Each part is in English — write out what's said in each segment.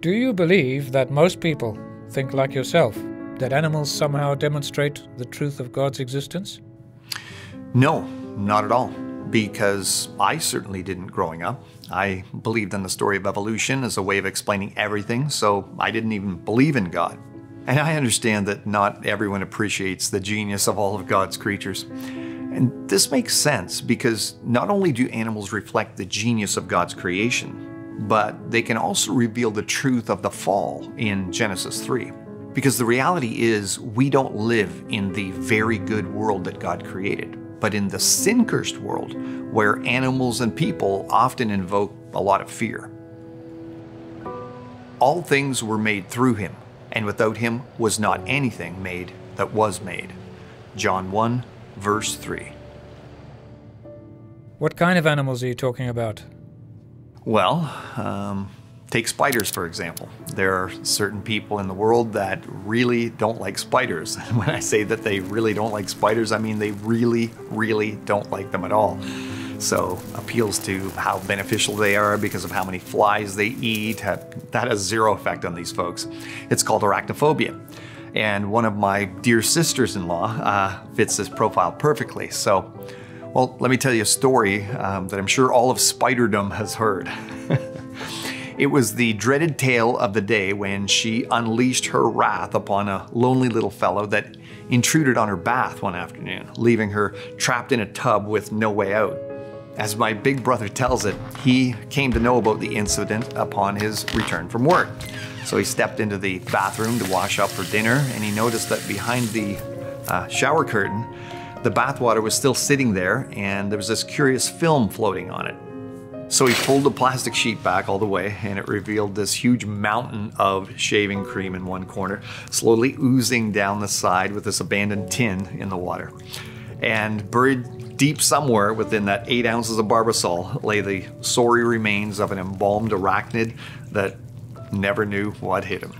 Do you believe that most people think like yourself, that animals somehow demonstrate the truth of God's existence? No, not at all. Because I certainly didn't growing up. I believed in the story of evolution as a way of explaining everything, so I didn't even believe in God. And I understand that not everyone appreciates the genius of all of God's creatures. And this makes sense because not only do animals reflect the genius of God's creation, but they can also reveal the truth of the fall in Genesis 3. Because the reality is, we don't live in the very good world that God created, but in the sin cursed world where animals and people often invoke a lot of fear. All things were made through him, and without him was not anything made that was made. John 1, verse 3. What kind of animals are you talking about? Well, um, take spiders for example. There are certain people in the world that really don't like spiders. When I say that they really don't like spiders, I mean they really, really don't like them at all. So appeals to how beneficial they are because of how many flies they eat. have, That has zero effect on these folks. It's called arachnophobia. And one of my dear sisters-in-law uh, fits this profile perfectly. So well, let me tell you a story um, that I'm sure all of Spiderdom has heard. it was the dreaded tale of the day when she unleashed her wrath upon a lonely little fellow that intruded on her bath one afternoon, leaving her trapped in a tub with no way out. As my big brother tells it, he came to know about the incident upon his return from work. So he stepped into the bathroom to wash up for dinner, and he noticed that behind the uh, shower curtain, the bathwater was still sitting there and there was this curious film floating on it. So he pulled the plastic sheet back all the way and it revealed this huge mountain of shaving cream in one corner, slowly oozing down the side with this abandoned tin in the water. And buried deep somewhere within that eight ounces of Barbasol lay the sorry remains of an embalmed arachnid that never knew what hit him.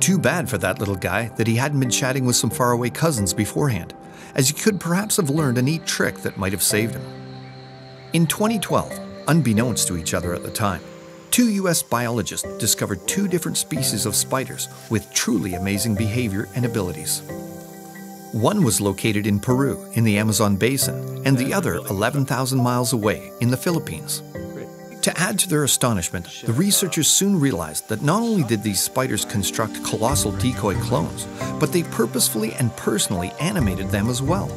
Too bad for that little guy that he hadn't been chatting with some faraway cousins beforehand, as he could perhaps have learned a neat trick that might have saved him. In 2012, unbeknownst to each other at the time, two US biologists discovered two different species of spiders with truly amazing behavior and abilities. One was located in Peru in the Amazon basin, and the other 11,000 miles away in the Philippines. To add to their astonishment, the researchers soon realized that not only did these spiders construct colossal decoy clones, but they purposefully and personally animated them as well.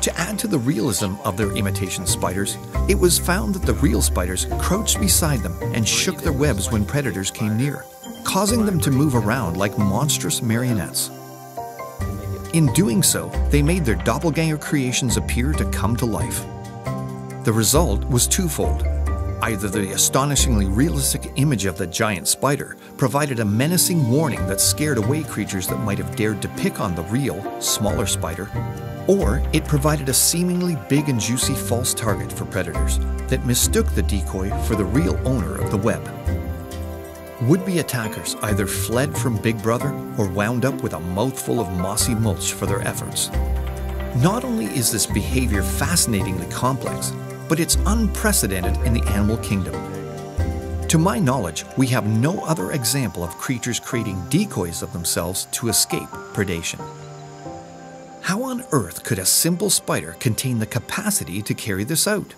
To add to the realism of their imitation spiders, it was found that the real spiders crouched beside them and shook their webs when predators came near, causing them to move around like monstrous marionettes. In doing so, they made their doppelganger creations appear to come to life. The result was twofold. Either the astonishingly realistic image of the giant spider provided a menacing warning that scared away creatures that might have dared to pick on the real, smaller spider, or it provided a seemingly big and juicy false target for predators that mistook the decoy for the real owner of the web. Would be attackers either fled from Big Brother or wound up with a mouthful of mossy mulch for their efforts. Not only is this behavior fascinatingly complex, but it's unprecedented in the animal kingdom. To my knowledge, we have no other example of creatures creating decoys of themselves to escape predation. How on earth could a simple spider contain the capacity to carry this out?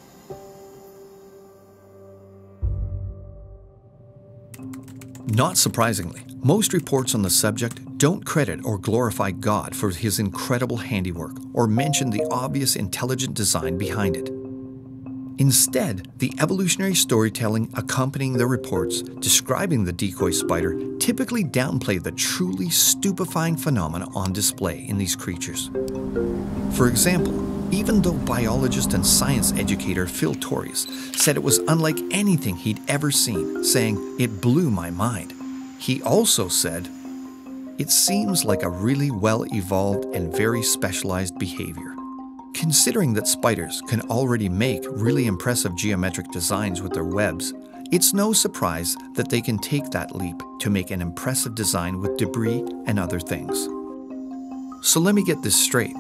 Not surprisingly, most reports on the subject don't credit or glorify God for his incredible handiwork or mention the obvious intelligent design behind it. Instead, the evolutionary storytelling accompanying the reports describing the decoy spider typically downplay the truly stupefying phenomena on display in these creatures. For example, even though biologist and science educator Phil Torres said it was unlike anything he'd ever seen, saying, It blew my mind, he also said, It seems like a really well evolved and very specialized behavior. Considering that spiders can already make really impressive geometric designs with their webs, it's no surprise that they can take that leap to make an impressive design with debris and other things. So let me get this straight.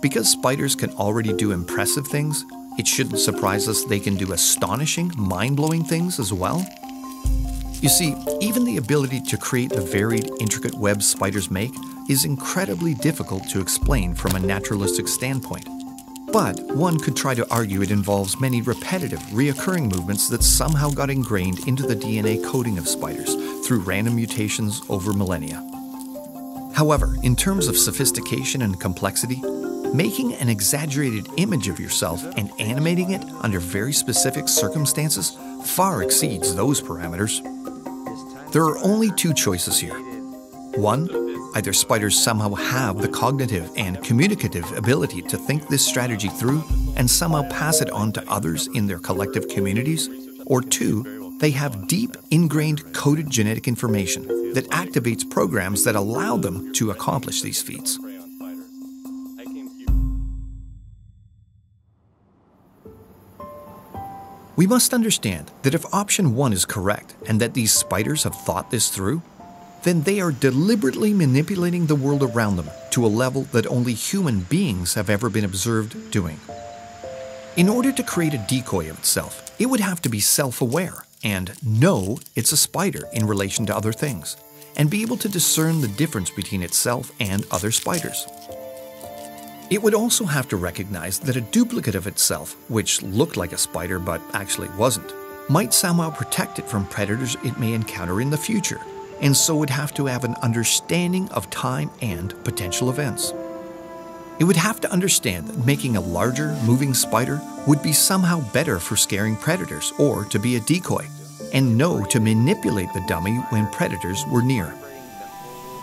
Because spiders can already do impressive things, it shouldn't surprise us they can do astonishing, mind blowing things as well? You see, even the ability to create the varied, intricate webs spiders make is incredibly difficult to explain from a naturalistic standpoint. But one could try to argue it involves many repetitive, reoccurring movements that somehow got ingrained into the DNA coding of spiders through random mutations over millennia. However, in terms of sophistication and complexity, making an exaggerated image of yourself and animating it under very specific circumstances far exceeds those parameters. There are only two choices here. One, Either spiders somehow have the cognitive and communicative ability to think this strategy through and somehow pass it on to others in their collective communities, or two, they have deep ingrained coded genetic information that activates programs that allow them to accomplish these feats. We must understand that if option one is correct and that these spiders have thought this through, then they are deliberately manipulating the world around them to a level that only human beings have ever been observed doing. In order to create a decoy of itself, it would have to be self aware and know it's a spider in relation to other things, and be able to discern the difference between itself and other spiders. It would also have to recognize that a duplicate of itself, which looked like a spider but actually wasn't, might somehow protect it from predators it may encounter in the future and so would have to have an understanding of time and potential events. It would have to understand that making a larger, moving spider would be somehow better for scaring predators or to be a decoy, and know to manipulate the dummy when predators were near.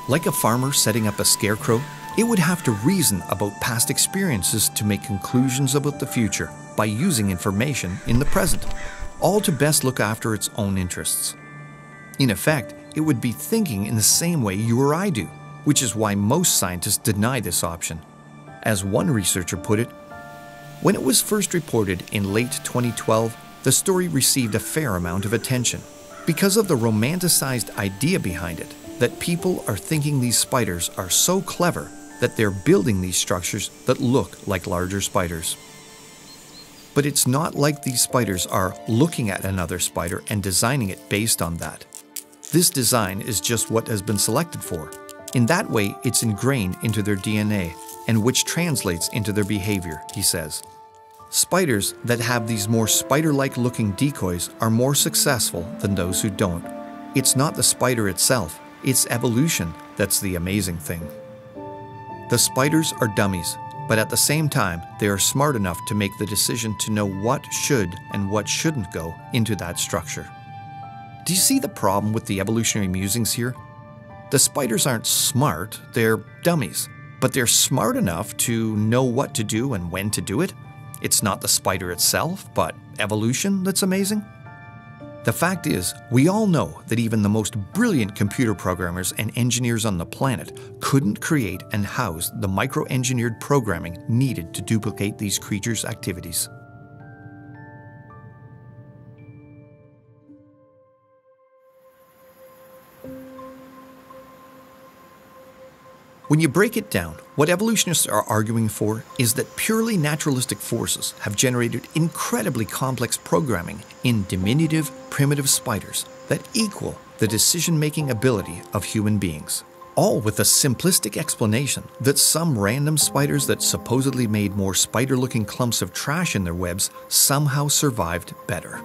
Like a farmer setting up a scarecrow, it would have to reason about past experiences to make conclusions about the future by using information in the present, all to best look after its own interests. In effect, it would be thinking in the same way you or I do, which is why most scientists deny this option. As one researcher put it, when it was first reported in late 2012, the story received a fair amount of attention because of the romanticized idea behind it that people are thinking these spiders are so clever that they're building these structures that look like larger spiders. But it's not like these spiders are looking at another spider and designing it based on that. This design is just what has been selected for. In that way, it's ingrained into their DNA, and which translates into their behavior, he says. Spiders that have these more spider like looking decoys are more successful than those who don't. It's not the spider itself, it's evolution that's the amazing thing. The spiders are dummies, but at the same time, they are smart enough to make the decision to know what should and what shouldn't go into that structure. Do you see the problem with the evolutionary musings here? The spiders aren't smart, they're dummies, but they're smart enough to know what to do and when to do it. It's not the spider itself, but evolution that's amazing. The fact is, we all know that even the most brilliant computer programmers and engineers on the planet couldn't create and house the micro engineered programming needed to duplicate these creatures' activities. When you break it down, what evolutionists are arguing for is that purely naturalistic forces have generated incredibly complex programming in diminutive, primitive spiders that equal the decision making ability of human beings. All with a simplistic explanation that some random spiders that supposedly made more spider looking clumps of trash in their webs somehow survived better.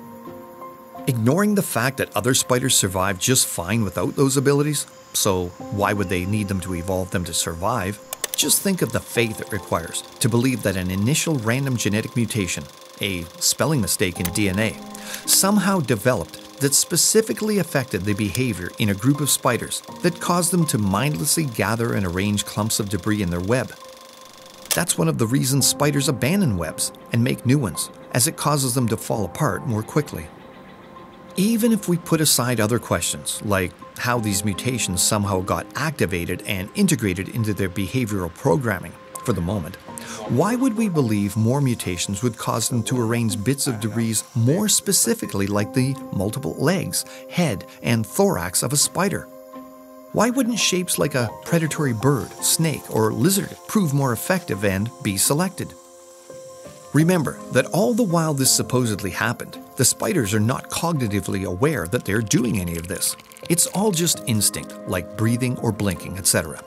Ignoring the fact that other spiders survive just fine without those abilities, so why would they need them to evolve them to survive? Just think of the faith it requires to believe that an initial random genetic mutation, a spelling mistake in DNA, somehow developed that specifically affected the behavior in a group of spiders that caused them to mindlessly gather and arrange clumps of debris in their web. That's one of the reasons spiders abandon webs and make new ones, as it causes them to fall apart more quickly. Even if we put aside other questions, like how these mutations somehow got activated and integrated into their behavioral programming, for the moment, why would we believe more mutations would cause them to arrange bits of debris more specifically like the multiple legs, head, and thorax of a spider? Why wouldn't shapes like a predatory bird, snake, or lizard prove more effective and be selected? Remember that all the while this supposedly happened, the spiders are not cognitively aware that they're doing any of this. It's all just instinct, like breathing or blinking, etc.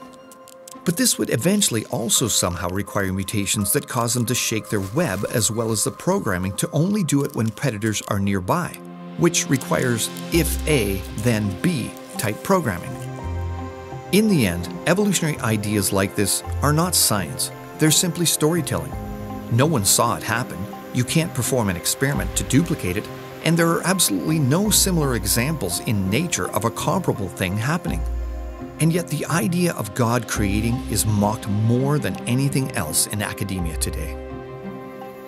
But this would eventually also somehow require mutations that cause them to shake their web as well as the programming to only do it when predators are nearby, which requires if A, then B type programming. In the end, evolutionary ideas like this are not science, they're simply storytelling. No one saw it happen, you can't perform an experiment to duplicate it, and there are absolutely no similar examples in nature of a comparable thing happening. And yet, the idea of God creating is mocked more than anything else in academia today.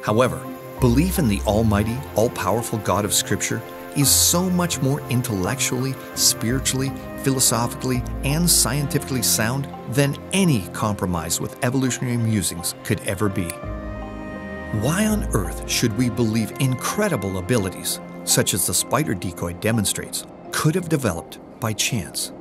However, belief in the Almighty, all powerful God of Scripture is so much more intellectually, spiritually, philosophically, and scientifically sound than any compromise with evolutionary musings could ever be. Why on earth should we believe incredible abilities, such as the spider decoy demonstrates, could have developed by chance?